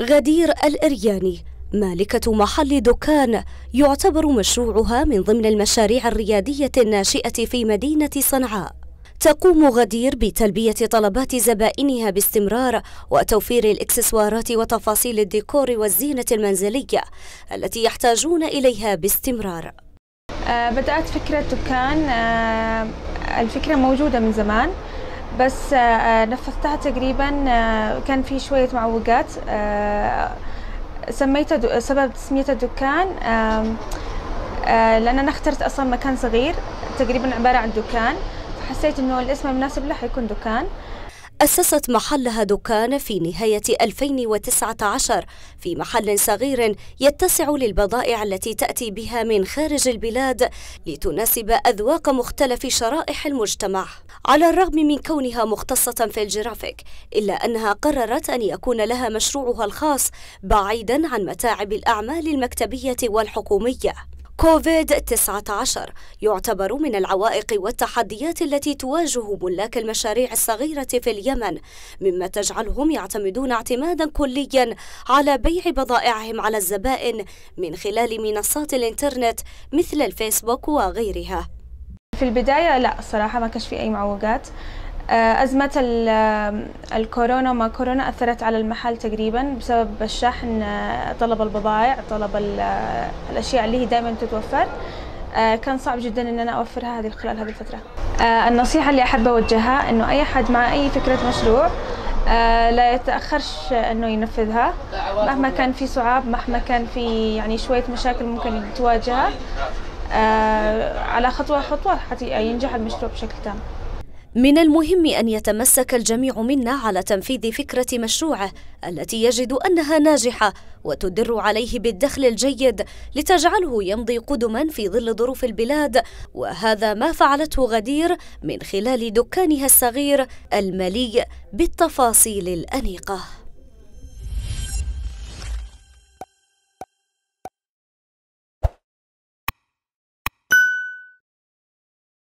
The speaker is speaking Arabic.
غدير الإرياني. مالكة محل دكان يعتبر مشروعها من ضمن المشاريع الريادية الناشئة في مدينة صنعاء. تقوم غدير بتلبية طلبات زبائنها باستمرار وتوفير الإكسسوارات وتفاصيل الديكور والزينة المنزلية التي يحتاجون إليها باستمرار. آه، بدأت فكرة دكان. آه، الفكرة موجودة من زمان. بس آه، نفذتها تقريبا كان في شوية معوقات سميته سبب تسميته دكان لأن أنا اخترت أصلا مكان صغير تقريبا عبارة عن دكان فحسيت إنه الاسم المناسب له حيكون دكان. أسست محلها دكان في نهاية 2019 في محل صغير يتسع للبضائع التي تأتي بها من خارج البلاد لتناسب أذواق مختلف شرائح المجتمع. على الرغم من كونها مختصة في الجرافيك إلا أنها قررت أن يكون لها مشروعها الخاص بعيدا عن متاعب الأعمال المكتبية والحكومية. كوفيد 19 يعتبر من العوائق والتحديات التي تواجه ملاك المشاريع الصغيرة في اليمن مما تجعلهم يعتمدون اعتمادا كليا على بيع بضائعهم على الزبائن من خلال منصات الانترنت مثل الفيسبوك وغيرها. في البداية لا الصراحة ما كانش في أي معوقات. أزمة الكورونا ما كورونا أثرت على المحل تقريبا بسبب الشحن آه، طلب البضائع طلب آه، الأشياء اللي هي دائما تتوفر كان صعب جدا إن أنا أوفرها هذه خلال هذه الفترة. النصيحة اللي أحب أوجهها إنه أي حد مع أي فكرة مشروع لا يتأخرش إنه ينفذها مهما كان في صعاب مهما كان في يعني شوية مشاكل ممكن تواجهها على خطوة خطوة حتى ينجح المشروع بشكل تام. من المهم أن يتمسك الجميع منا على تنفيذ فكرة مشروعه التي يجد أنها ناجحة وتدر عليه بالدخل الجيد لتجعله يمضي قدما في ظل ظروف البلاد وهذا ما فعلته غدير من خلال دكانها الصغير المليء بالتفاصيل الأنيقة.